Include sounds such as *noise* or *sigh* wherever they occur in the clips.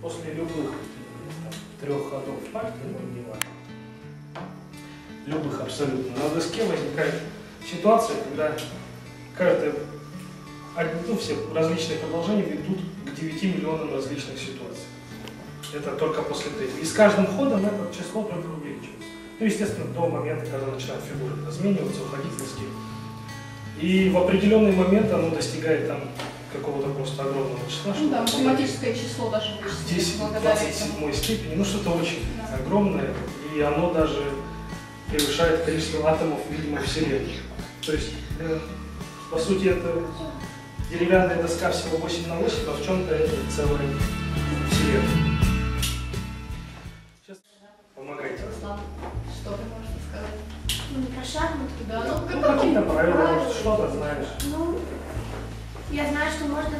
после любых трех ходов партии, ну, не важно, любых абсолютно, на доске возникает ситуация, когда каждая, од- ну, все различные продолжения ведут к 9 миллионам различных ситуаций. Это только после третьего. И с каждым ходом это число только увеличивается. Ну, естественно, до момента, когда начинают фигуры размениваться, уходить с доски. И в определенный момент оно достигает там какого-то просто огромного числа. Ну да, что математическое число даже вычислить 10 благодаря 27 этому. степени, ну что-то очень Да. огромное, и оно даже превышает количество атомов, видимо, Вселенной. То есть, э, по сути, это деревянная доска всего 8 на 8, но в чем-то это целая Вселенная. Сейчас помогайте. Руслан, что ты можешь сказать? Ну, про шахматы. Да, ну Ну, как какие-то правила, правила. может, что-то знаешь. Ну, я знаю, что можно...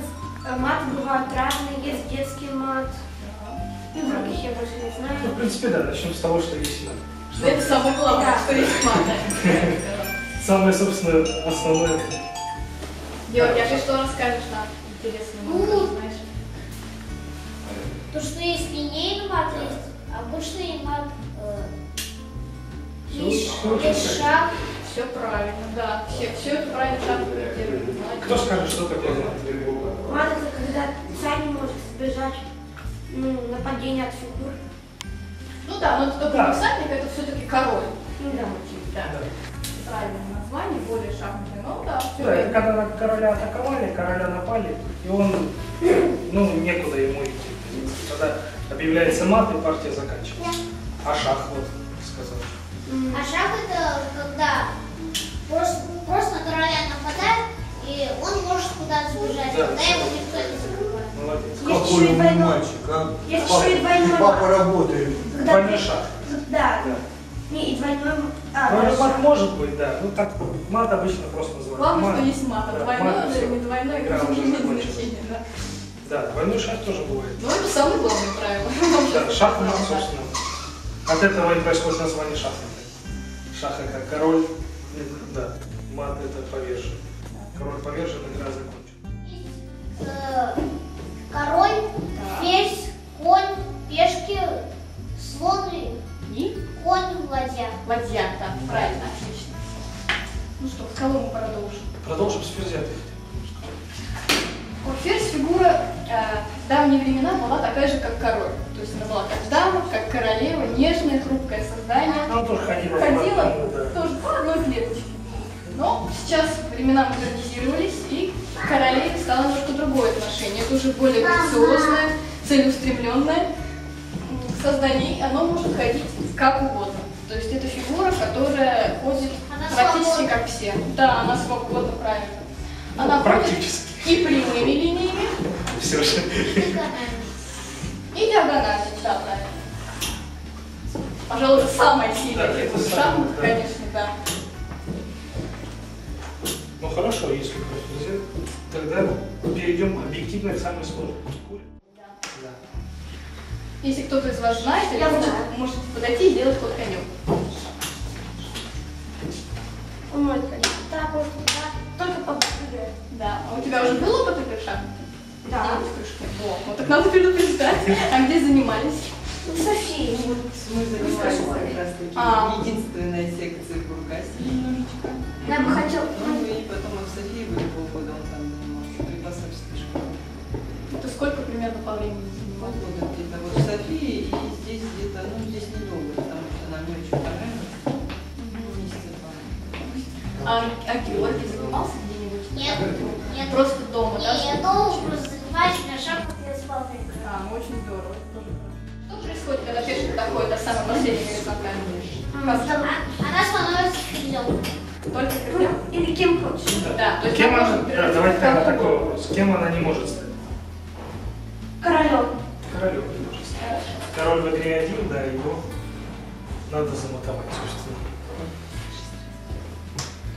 э, Маты бывают разные, есть детский мат. И других я больше не Ну, знаю. в принципе, да, начнем с того, что есть мат. Что Это самое главное, Да. что есть мата. *laughs* Самое, собственно, основное. Георгий, а ты что расскажешь нам интересного, Ну, знаешь? То, что есть линейный мат, есть обычный мат, э, есть, есть шаг. Все правильно, да. Все, все это правильно. Молодец. Кто скажет, что такое мат? Мат это когда царь не может избежать ну, нападения от фигур. Ну да, но это только Да. не всадник, это все-таки король. Ну да. Да. Да. Правильное название, более шахматное. Ну да, все Да, это когда на короля атаковали, короля напали, и он, ну, некуда ему идти. Когда объявляется мат, и партия заканчивается. А шах, вот, сказал. А шаг это когда просто, просто короля нападает, и он может куда-то сбежать, Да. тогда его никто не закрывает. Молодец. Есть Какой еще и он двойной. мальчик, а? Есть Папа- еще и двойной Папа работает. Когда Двойной шаг. Да. Да. Не, и двойной... А, Двойной да, мат шаг. может быть, да. Ну так мат обычно просто называют. Главное, мат. что есть мат, а Да, двойной мат, или не двойной, Игра это уже не имеет значения, да. Да, двойной шаг тоже бывает. Ну, это самое главное правило. *laughs* Да, шах, мат, Да. собственно. От этого и происходит название шахматы. Шах это король, да, мат это повержен. Король повержен, игра закончена. Есть, э, король, ферзь, конь, пешки, слон, и конь, ладья. ладья, да, правильно, отлично. Ну что, с кого мы продолжим? Продолжим с. Вот ферзь фигура э, в давние времена была такая же, как король. То есть она была как дама, как королева, нежное, хрупкое создание. Она тоже ходила. Ходила да. тоже по одной клеточке. Но сейчас времена модернизировались, и к королеве стало немножко другое отношение. Это уже более грациозное, целеустремленное создание, и оно может ходить как угодно. То есть это фигура, которая ходит Она практически свободна. как все. Да, она свободна, правильно. Она ходит Практически. и прямыми линиями, Все же. и диагоналями, да, правильно. Пожалуй, это самая сильная Да, шахмат, да. конечно, да. Ну хорошо, если про ферзя, тогда перейдем объективно к самой сложной. Да. Если кто-то из вас знает, или знаю. можете подойти и сделать ход конем. Он может ходить так, может так. Только по. Да. А у тебя уже был опыт игры в шахматы? Да. Где-нибудь в кружке? О, ну так надо предупреждать. А где занимались? Ну, София. Мы занимались как раз таки А. единственной секцией в Бургасе немножечко. Я бы хотела... Ну и потом мы в Софии были полгода, он там занимался при посольской школе. Это сколько примерно по времени занимались? Полгода где-то вот в Софии и здесь где-то, ну здесь недолго, потому что нам не очень понравилось. Месяца два. А, а Георгий занимался где-нибудь? Нет, нет. Просто дома, да? Не, я дома на шахматы я с папой играю. А, ну очень здорово. Что происходит, когда пешка доходит до самой последней? А- Она становится ферзем. Только крылья? Или кем хочешь. Да, то есть Кем она да, давайте тогда кого такой угодно. вопрос. Кем она не может стать? Королем. Королем не может стать. Король в игре один, да, его надо замотовать, собственно.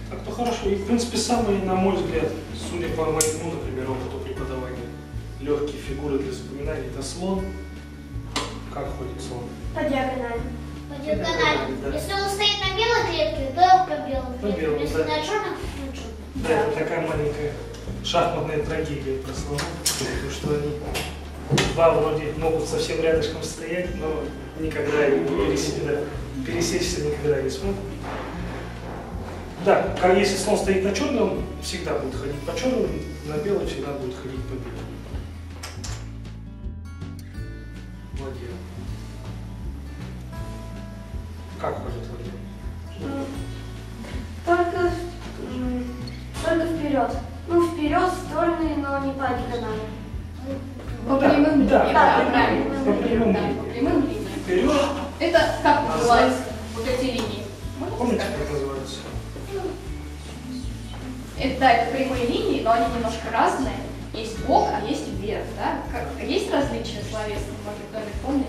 Так, то хорошо. И, в принципе, самые, на мой взгляд, судя по моему, например, опыту легкие фигуры для запоминания, это слон. Как ходит слон? По диагонали. По диагонали. Да. Если он стоит на белой клетке, то по белой По клетке. белой, Если да. на черной, то на черной. Да, это такая маленькая шахматная трагедия про слонов, потому что они Два вроде могут совсем рядышком стоять, но никогда пересечься, да, пересечься никогда не смогут. Да, как если слон стоит на черном, он всегда будет ходить по черному, на белом всегда будет ходить по белому. По Да, прямым линиям, да, да, по правильно. прямым по прямым Да, линиям. по прямым линиям. Вперед. Это как Назад. называется вот эти линии? Можно Помните, сказать? как называется? Это, да, это прямые линии, но они немножко разные. Есть бок, а есть вверх, да? Как, есть различия словесные, может, кто-нибудь помнит?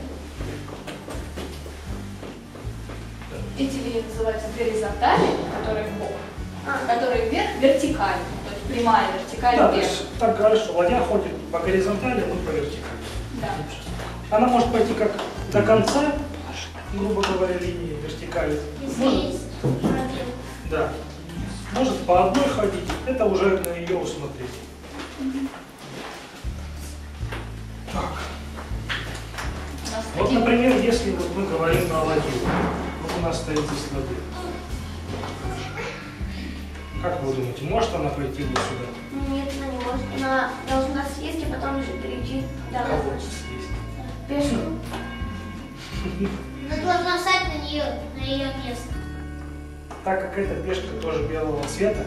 Эти линии называются горизонтали, которые в бок, А, которые вверх вертикаль, то есть прямая вертикаль Да, вверх. так что ладья ходит по горизонтали, мы по вертикали. Да. Она может пойти как до конца, грубо говоря, линии вертикали. Может, да. Может по одной ходить, это уже на ее усмотрение. Так. Вот, например, если вот мы говорим на ладью, вот у нас стоит здесь ладья. Как вы думаете, может она вот сюда? Нет, она не может. Она должна съесть и потом уже перейти она Кого съесть? Пешку. *laughs* Ты должна встать на нее, на ее место. Так как эта пешка тоже белого цвета,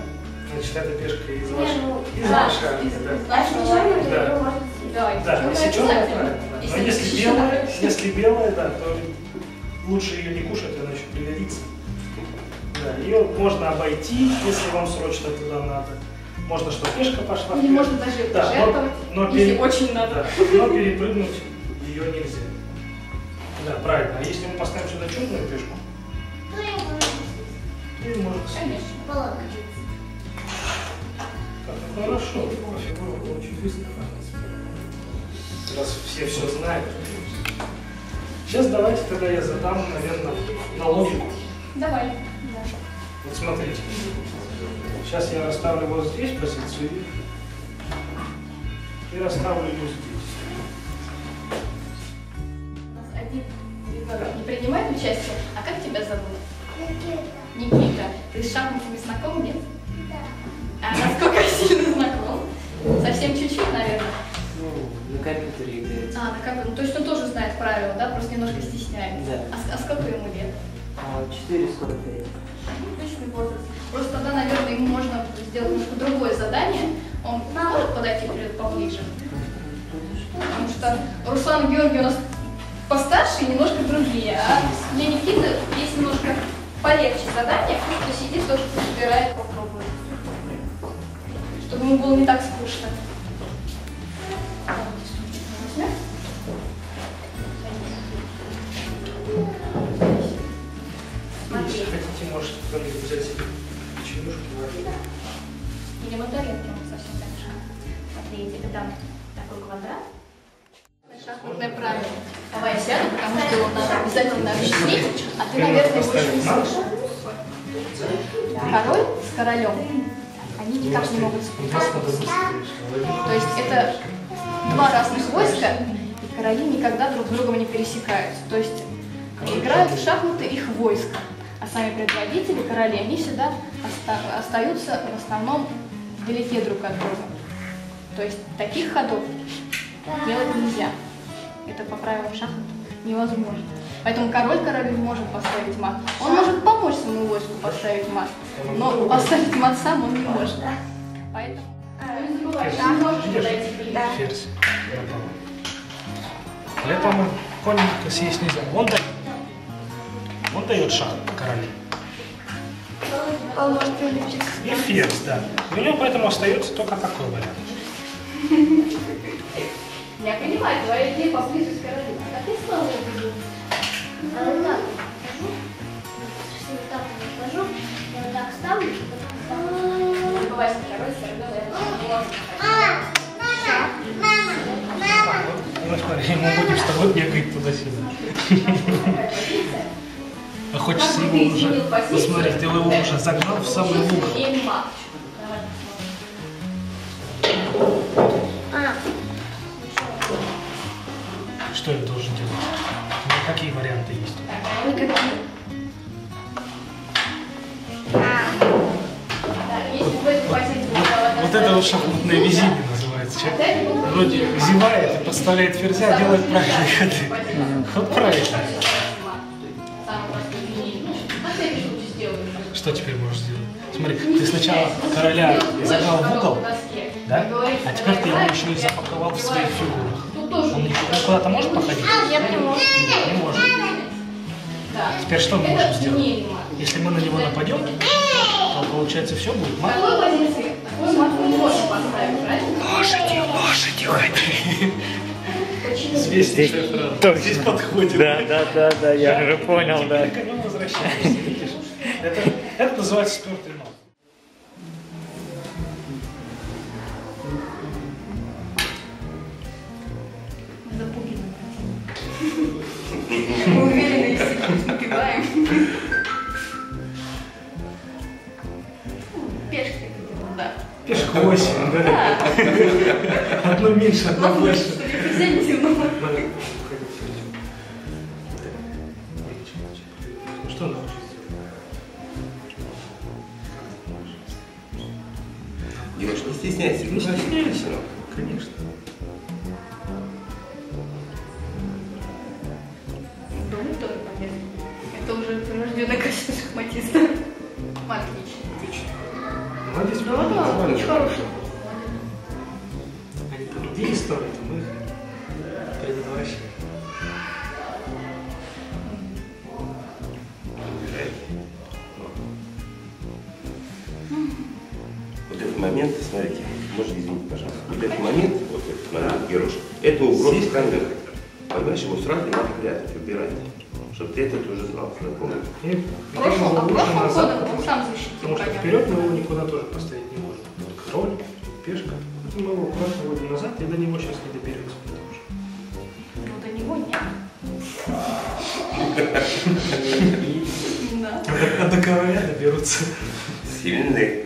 значит, эта пешка из ну, из да, вашей армии, из- да. из А Да. Да, Да, если черная, правильно. Если Но если белая, если белая, да, то лучше ее не кушать, она еще пригодится. Да, ее можно обойти, если вам срочно туда надо. Можно, что пешка пошла Или можно даже Да, но- пожертвовать, но если пере- очень надо. Да, но перепрыгнуть ее нельзя. Да, правильно. А если мы поставим сюда черную пешку, То ее можно съесть. ее можно съесть. Конечно. Половина. Так, ну хорошо, было очень быстро. Раз все все знают. Сейчас давайте тогда я задам, наверное, на логику. Давай. Вот смотрите. Сейчас я расставлю вот здесь позицию и расставлю ее здесь. У нас один ребенок не принимает участие. А как тебя зовут? Никита. Никита. Ты с шахматами знаком, нет? Да. А насколько *laughs* сильно знаком? Совсем чуть-чуть, наверное. Ну, на компьютере играет. А, как бы, ну то есть он тоже знает правила, да, просто немножко стесняется. Да. А, а сколько ему лет? А, 4 скоро лет. Ну, точный возраст. Просто тогда, наверное, ему можно сделать немножко другое задание. Он может подойти вперед поближе? Потому что Руслан Георгий у нас постарше и немножко другие, а для Никиты есть немножко полегче задание, пусть кто сидит, тоже собирает, попробует. Чтобы ему было не так скучно. Король с королем, они никак не могут соприкоснуться. То есть это два разных войска, и короли никогда друг с другом не пересекаются. То есть играют в шахматы их войска, а сами предводители, короли, они всегда оста- остаются в основном вдалеке друг от друга. То есть таких ходов делать нельзя. Это по правилам шахмат невозможно. Поэтому король королю может поставить мат. Он может помочь своему войску поставить мат, но поставить мат сам он не может. Поэтому не забывай, не можешь подойти. Ферзь. Готово. Поэтому конника съесть нельзя. Он дает. Он дает шаг королю. И ферзь, да. И у него поэтому остается только такой вариант. Я понимаю, твоя идея поближе к королю. А ты снова убедил. А вот так вот вот так вот покажу, я вот так ставлю, и потом ставлю. Не забывай, что король все равно. Мама, мама, мама, мама. Ну смотри, мы будем с тобой бегать туда-сюда. А хочется его уже... Посмотри, ты его уже загнал в самый угол. Позиции была Вот это вот шахматное везение называется. Человек вроде зевает и подставляет ферзя, делает правильные ходы. Вот правильно. Сделаю. Что теперь можешь сделать? Смотри, ты сначала короля загнал в угол, да? А теперь ты его еще и запаковал в своих фигурах. Тоже Он куда-то может походить? Нет, не может. Не может. Да. Теперь что мы можем сделать? Если мы на него нападем, то получается все будет мат. такой позиции такой мат мы можем поставить, правильно? Лошади, лошади, уходи. Здесь, Здесь точно. здесь подходит. Да, да, да, да, я уже понял, да. Это, это называется мат. Запугиваем. Мы уверены себе, напиваем. Пешкой, да. Пешка 8, да? Одно меньше, одно Ну, больше. что. Ну сделать? Девушка, не стесняйся, не стесняйся. Конечно. Да, да, очень хороший. Они по другие стороны, то мы их предотвращаем. Вот этот момент, смотрите, можно извините, пожалуйста. Вот этот момент, вот этот момент, Герош, это угроза камеры. Понимаешь, его сразу надо прятать, убирать. Чтобы ты это тоже знал, запомнил. И Прошлым, а прошлым потому он сам защитил Потому что вперед мы его никуда тоже поставить мы его аккуратно вводим назад, и до него сейчас не доберемся. Ну, до него нет. *laughs* Да. А до, а до короля доберутся. Сильный.